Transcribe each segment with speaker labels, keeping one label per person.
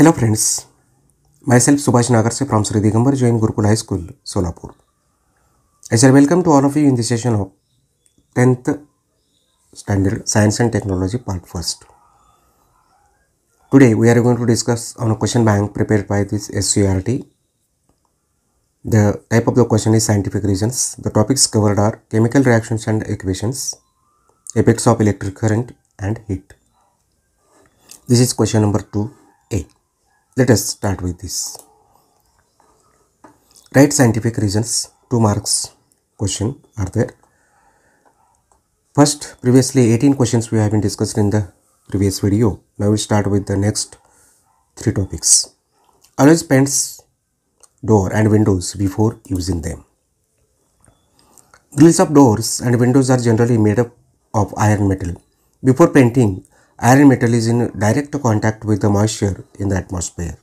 Speaker 1: Hello friends, myself Subhash Nagarse from Sri Digambar Jain Gurukul High School, Solapur. I shall welcome to all of you in the session of 10th Standard Science and Technology Part 1st. Today we are going to discuss on a question bank prepared by this SCERT. The type of the question is scientific reasons. The topics covered are chemical reactions and equations, effects of electric current and heat. This is question number 2a. Let us start with this. Write scientific reasons. 2 marks question are there. First, previously 18 questions we have been discussed in the previous video. Now we start with the next three topics. Always paints door and windows before using them. Grills of doors and windows are generally made up of iron metal. Before painting, iron metal is in direct contact with the moisture in the atmosphere.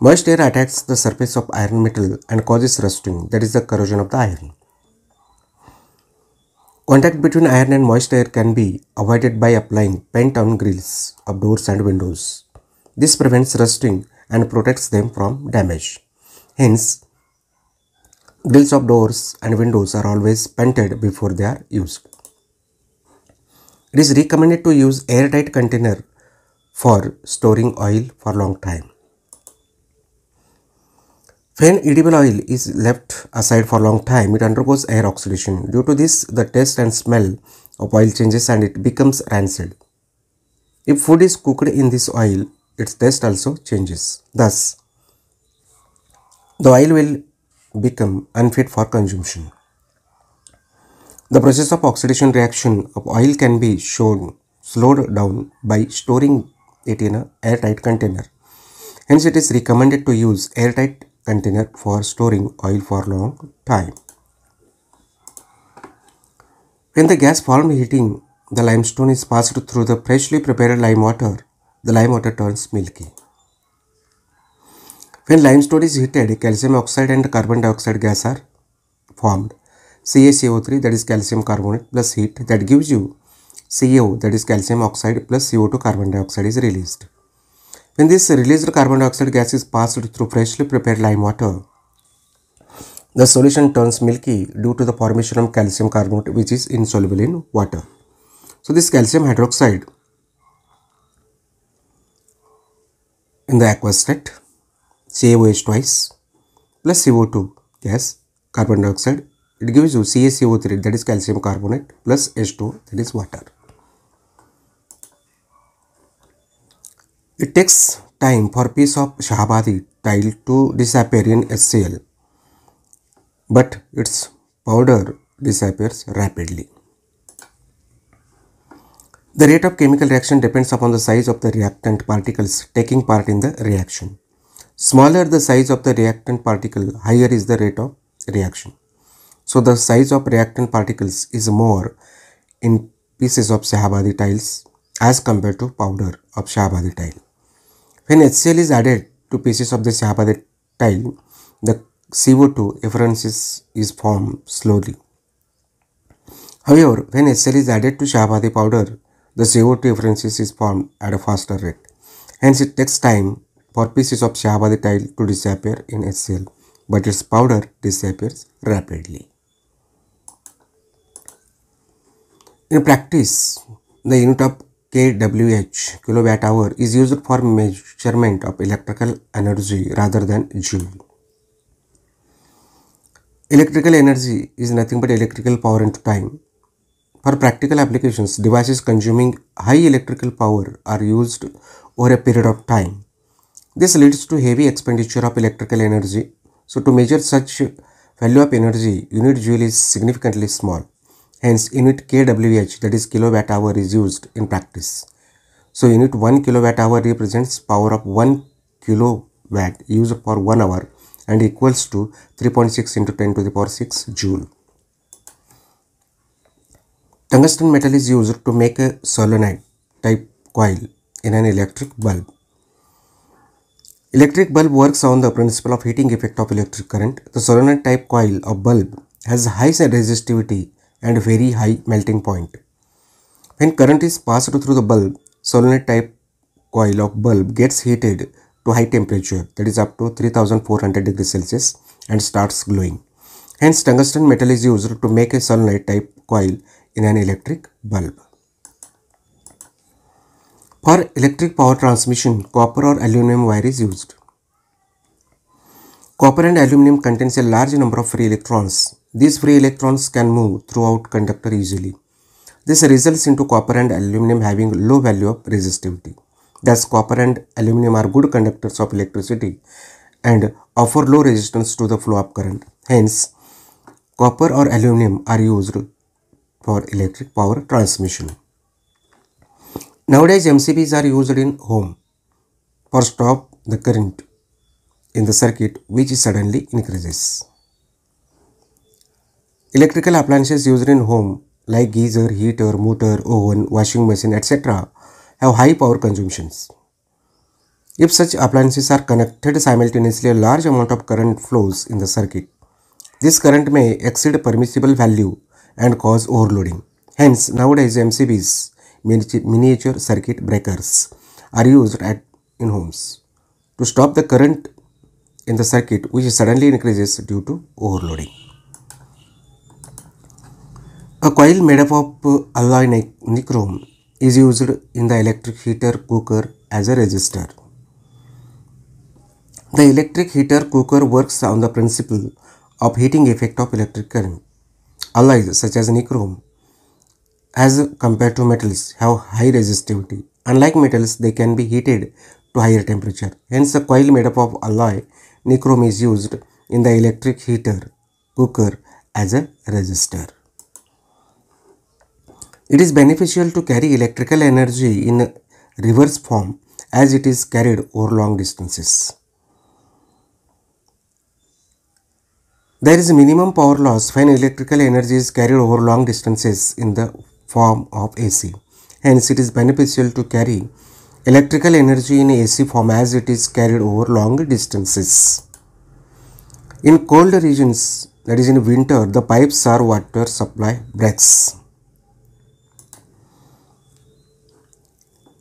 Speaker 1: Moist air attacks the surface of iron metal and causes rusting, that is the corrosion of the iron. Contact between iron and moist air can be avoided by applying paint on grills of doors and windows. This prevents rusting and protects them from damage. Hence, grills of doors and windows are always painted before they are used. It is recommended to use airtight container for storing oil for long time. When edible oil is left aside for long time, it undergoes air oxidation. Due to this, the taste and smell of oil changes and it becomes rancid. If food is cooked in this oil, its taste also changes. Thus, the oil will become unfit for consumption. The process of oxidation reaction of oil can be shown slowed down by storing it in an airtight container. Hence, it is recommended to use airtight container for storing oil for long time. When the gas formed heating, the limestone is passed through the freshly prepared lime water. The lime water turns milky. When limestone is heated, calcium oxide and carbon dioxide gas are formed. CaCO3 that is calcium carbonate plus heat that gives you CaO that is calcium oxide plus CO2 carbon dioxide is released. When this released carbon dioxide gas is passed through freshly prepared lime water, the solution turns milky due to the formation of calcium carbonate which is insoluble in water. So this calcium hydroxide in the aqueous state CaOH twice plus CO2 gas carbon dioxide it gives you CaCO3 that is calcium carbonate plus H2 that is water. It takes time for piece of Shahabadi tile to disappear in HCl but its powder disappears rapidly. The rate of chemical reaction depends upon the size of the reactant particles taking part in the reaction. Smaller the size of the reactant particle, higher is the rate of reaction. So the size of reactant particles is more in pieces of Shahabadi tiles as compared to powder of Shahabadi tile. When HCl is added to pieces of the Shahabadi tile, the CO2 effervescence is formed slowly. However, when HCl is added to Shahabadi powder, the CO2 effervescence is formed at a faster rate. Hence, it takes time for pieces of Shahabadi tile to disappear in HCl, but its powder disappears rapidly. In practice, the unit of kWh kilowatt hour is used for measurement of electrical energy rather than joule. Electrical energy is nothing but electrical power into time. For practical applications, devices consuming high electrical power are used over a period of time. This leads to heavy expenditure of electrical energy. So to measure such value of energy, unit joule is significantly small. Hence, unit kWh that is kilowatt hour is used in practice. So, unit 1 kilowatt hour represents power of 1 kilowatt used for 1 hour and equals to 3.6 into 10 to the power 6 joule. Tungsten metal is used to make a solenoid type coil in an electric bulb. Electric bulb works on the principle of heating effect of electric current. The solenoid type coil of bulb has high resistivity and very high melting point. When current is passed through the bulb, solenoid type coil of bulb gets heated to high temperature that is up to 3400 degrees Celsius and starts glowing. Hence tungsten metal is used to make a solenoid type coil in an electric bulb. For electric power transmission, copper or aluminum wire is used. Copper and aluminum contains a large number of free electrons. These free electrons can move throughout conductor easily. This results into copper and aluminum having low value of resistivity. Thus, copper and aluminum are good conductors of electricity and offer low resistance to the flow of current. Hence, copper or aluminum are used for electric power transmission. Nowadays, MCBs are used in home for stop the current in the circuit which suddenly increases. Electrical appliances used in home like geyser, heater, motor, oven, washing machine, etc. have high power consumptions. If such appliances are connected simultaneously, a large amount of current flows in the circuit. This current may exceed permissible value and cause overloading. Hence, nowadays MCBs miniature circuit breakers are used at in homes to stop the current in the circuit which suddenly increases due to overloading. A coil made up of uh, alloy nichrome is used in the electric heater cooker as a resistor. The electric heater cooker works on the principle of heating effect of electric current. Alloys such as nichrome as compared to metals have high resistivity. Unlike metals, they can be heated to higher temperature. Hence, a coil made up of alloy nichrome is used in the electric heater cooker as a resistor. It is beneficial to carry electrical energy in reverse form as it is carried over long distances. There is minimum power loss when electrical energy is carried over long distances in the form of AC. Hence, it is beneficial to carry electrical energy in AC form as it is carried over long distances. In cold regions, that is in winter, the pipes are water supply breaks.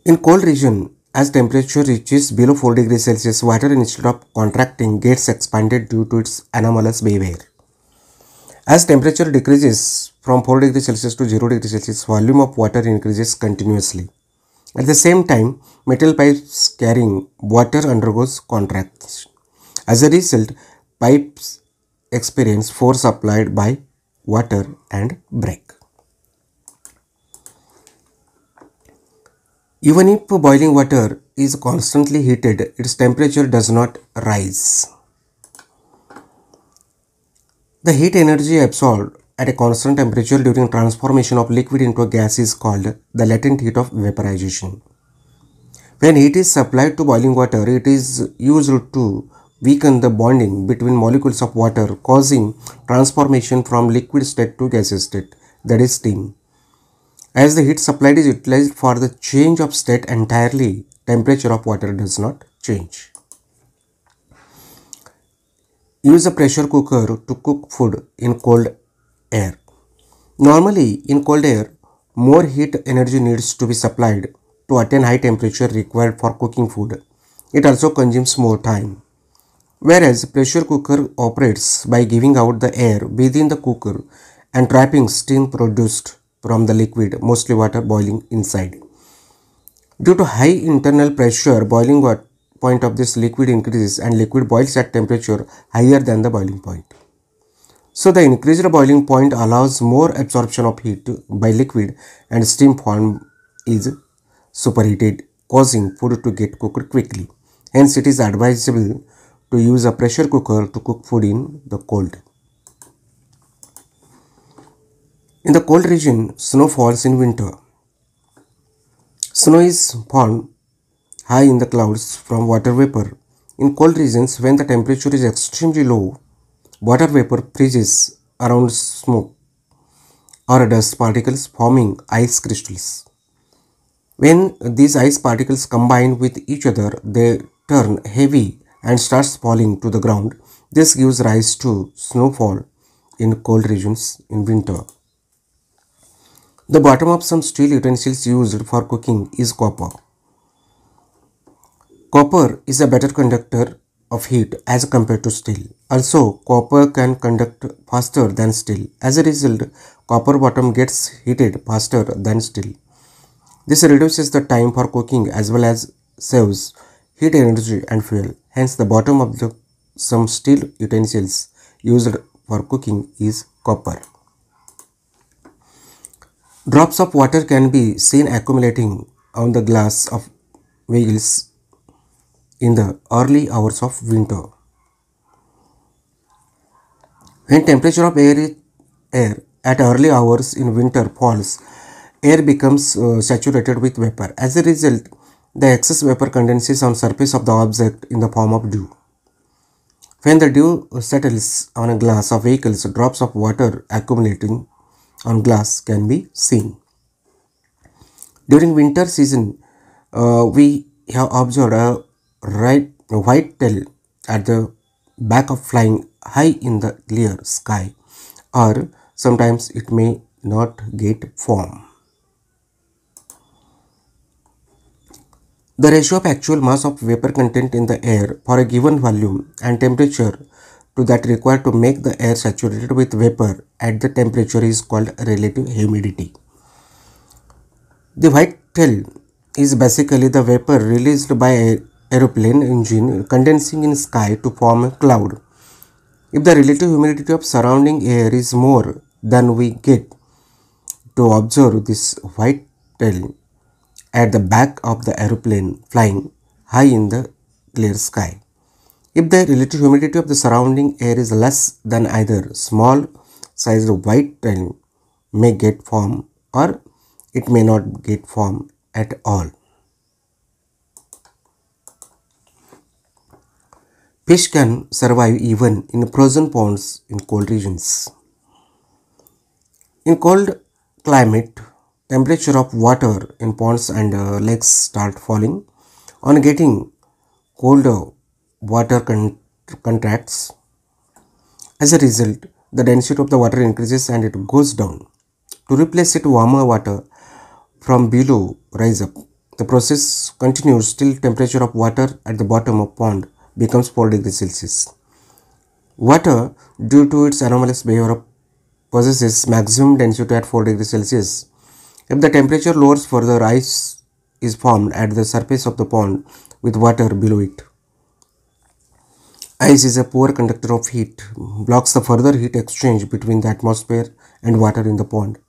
Speaker 1: In cold region, as temperature reaches below 4 degrees Celsius, water instead of contracting gets expanded due to its anomalous behavior. As temperature decreases from 4 degrees Celsius to 0 degrees Celsius, volume of water increases continuously. At the same time, metal pipes carrying water undergoes contraction. As a result, pipes experience force applied by water and break. Even if boiling water is constantly heated, its temperature does not rise. The heat energy absorbed at a constant temperature during transformation of liquid into a gas is called the latent heat of vaporization. When heat is supplied to boiling water, it is used to weaken the bonding between molecules of water causing transformation from liquid state to gaseous state, that is steam. As the heat supplied is utilized for the change of state entirely, temperature of water does not change. Use a pressure cooker to cook food in cold air. Normally, in cold air, more heat energy needs to be supplied to attain high temperature required for cooking food. It also consumes more time. Whereas pressure cooker operates by giving out the air within the cooker and trapping steam produced from the liquid, mostly water boiling inside. Due to high internal pressure, boiling point of this liquid increases and liquid boils at temperature higher than the boiling point. So the increased boiling point allows more absorption of heat by liquid and steam form is superheated causing food to get cooked quickly. Hence it is advisable to use a pressure cooker to cook food in the cold. In the cold region, snow falls in winter. Snow is formed high in the clouds from water vapor. In cold regions, when the temperature is extremely low, water vapor freezes around smoke or dust particles forming ice crystals. When these ice particles combine with each other, they turn heavy and starts falling to the ground. This gives rise to snowfall in cold regions in winter. The bottom of some steel utensils used for cooking is copper. Copper is a better conductor of heat as compared to steel. Also, copper can conduct faster than steel. As a result, copper bottom gets heated faster than steel. This reduces the time for cooking as well as saves heat energy and fuel. Hence, the bottom of the some steel utensils used for cooking is copper. Drops of water can be seen accumulating on the glass of vessels in the early hours of winter. When temperature of air, air at early hours in winter falls, air becomes uh, saturated with vapor. As a result, the excess vapor condenses on surface of the object in the form of dew. When the dew settles on a glass of vehicles, drops of water accumulating on glass can be seen. During winter season, uh, we have observed a right white tail at the back of flying high in the clear sky or sometimes it may not get form. The ratio of actual mass of vapor content in the air for a given volume and temperature to that required to make the air saturated with vapor at the temperature is called relative humidity. The white tail is basically the vapor released by a aeroplane engine condensing in sky to form a cloud. If the relative humidity of surrounding air is more than we get to observe this white tail at the back of the aeroplane flying high in the clear sky. If the relative humidity of the surrounding air is less than either small sized white tail may get form or it may not get form at all. Fish can survive even in frozen ponds in cold regions. In cold climate, temperature of water in ponds and lakes start falling. On getting colder, water con contracts. As a result, the density of the water increases and it goes down. To replace it, warmer water from below rise up. The process continues till temperature of water at the bottom of pond becomes 4 degrees Celsius. Water, due to its anomalous behavior, possesses maximum density at 4 degrees Celsius. If the temperature lowers further, ice is formed at the surface of the pond with water below it. Ice is a poor conductor of heat, blocks the further heat exchange between the atmosphere and water in the pond.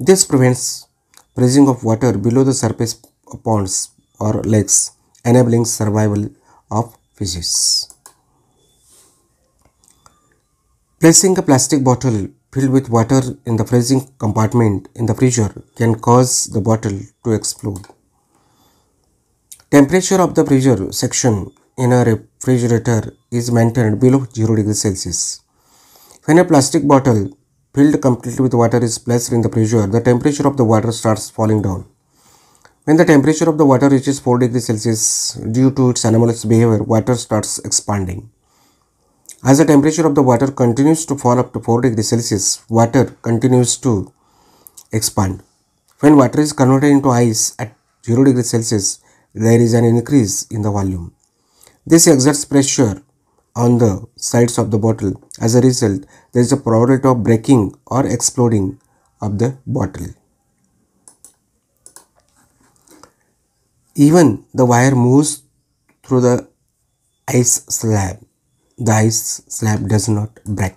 Speaker 1: This prevents freezing of water below the surface of ponds or lakes, enabling survival of fishes. Placing a plastic bottle filled with water in the freezing compartment in the freezer can cause the bottle to explode. Temperature of the freezer section in a refrigerator is maintained below 0 degrees Celsius. When a plastic bottle filled completely with water is placed in the freezer, the temperature of the water starts falling down. When the temperature of the water reaches 4 degrees Celsius, due to its anomalous behavior, water starts expanding. As the temperature of the water continues to fall up to 4 degrees Celsius, water continues to expand. When water is converted into ice at 0 degrees Celsius, there is an increase in the volume. This exerts pressure on the sides of the bottle. As a result, there is a probability of breaking or exploding of the bottle. Even the wire moves through the ice slab. The ice slab does not break.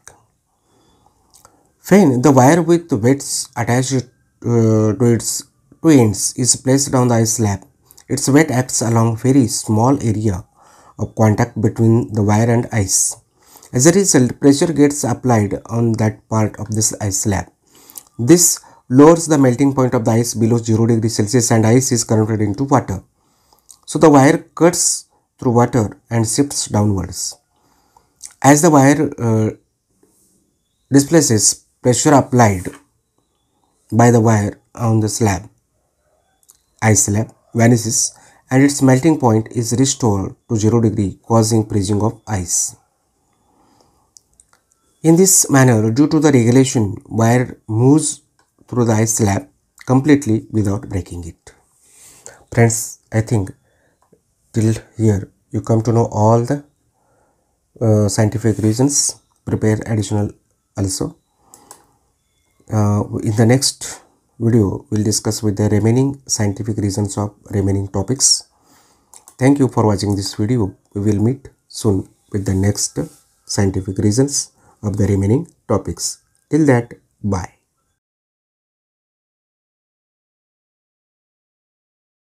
Speaker 1: When the wire with weights attached uh, to its two ends is placed on the ice slab, its weight acts along very small area of contact between the wire and ice. As a result, pressure gets applied on that part of this ice slab. This lowers the melting point of the ice below 0 degrees Celsius and ice is converted into water. So the wire cuts through water and shifts downwards. As the wire uh, displaces pressure applied by the wire on the slab, ice slab vanishes and its melting point is restored to 0 degree causing freezing of ice. In this manner, due to the regelation, wire moves through the ice slab completely without breaking it. Friends, I think till here you come to know all the uh, scientific reasons prepare additional also uh, in the next video we'll discuss with the remaining scientific reasons of remaining topics. Thank you for watching this video. We will meet soon with the next scientific reasons of the remaining topics. Till that bye